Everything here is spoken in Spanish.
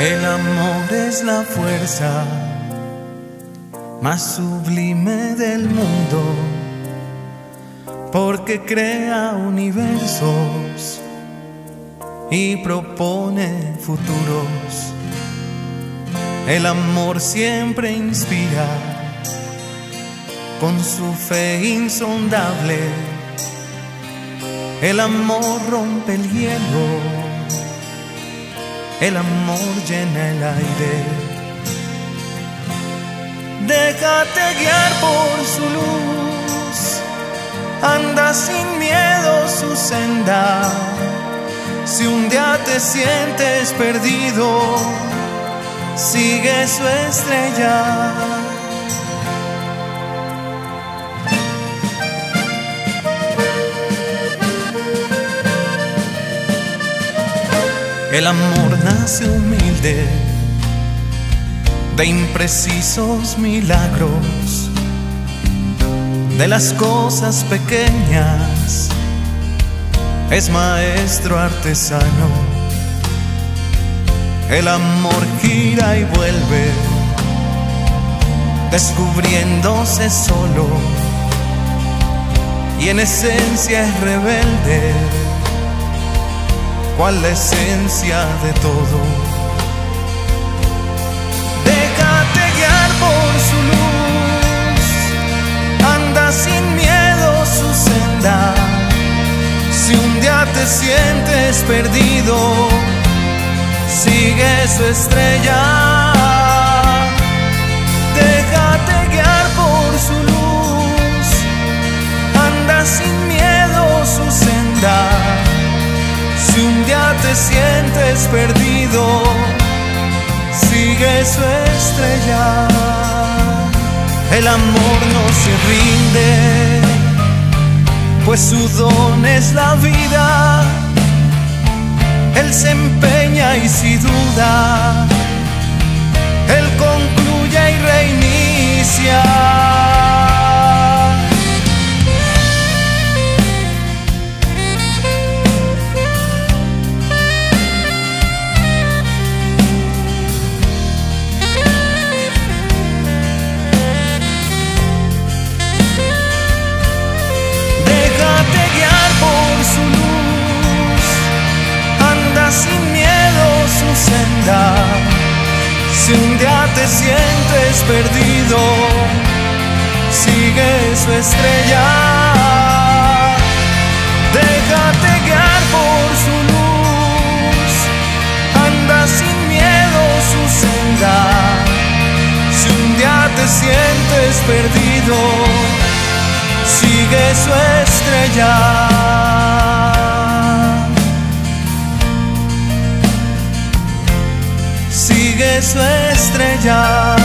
El amor es la fuerza más sublime del mundo, porque crea universos y propone futuros. El amor siempre inspira con su fe insondable. El amor rompe el hielo, el amor llena el aire. Déjate guiar por su luz, anda sin miedo su senda. Si un día te sientes perdido, sigue su estrella. El amor nace humilde de imprecisos milagros, de las cosas pequeñas, es maestro artesano. El amor gira y vuelve, descubriéndose solo, y en esencia es rebelde, cual la esencia de todo por su luz, anda sin miedo su senda. Si un día te sientes perdido, sigue su estrella. Sientes perdido, sigue su estrella. El amor no se rinde, pues su don es la vida. Él se empeña y si duda, Si un día te sientes perdido, sigue su estrella. Déjate guiar por su luz, anda sin miedo su senda. Si un día te sientes perdido, sigue su estrella. Sigue su estrella.